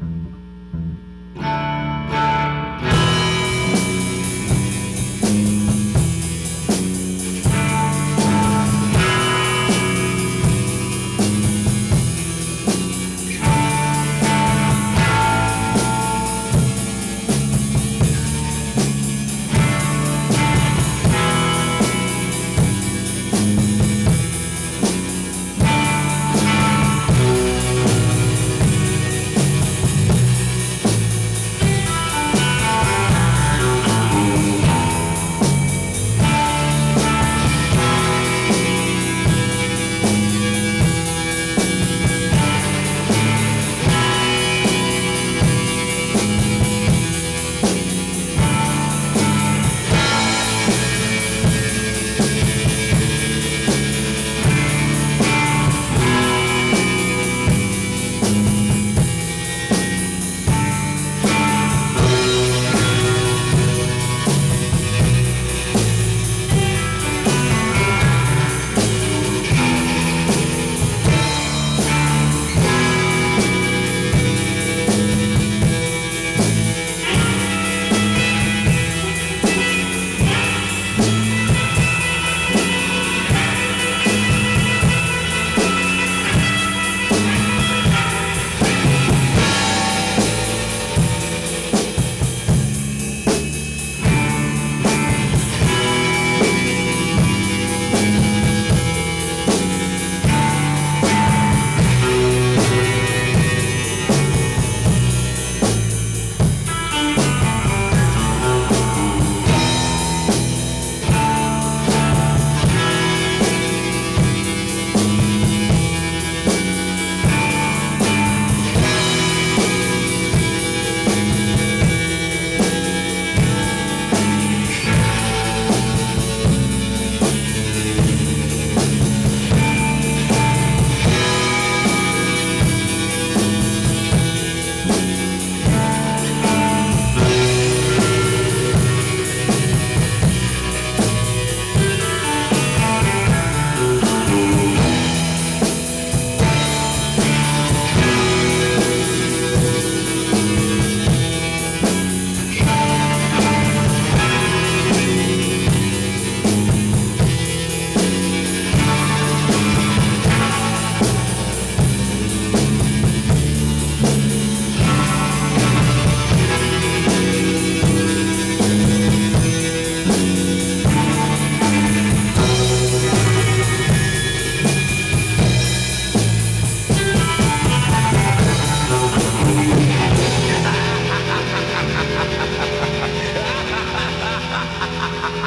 なるほど。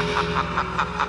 ha ha ha ha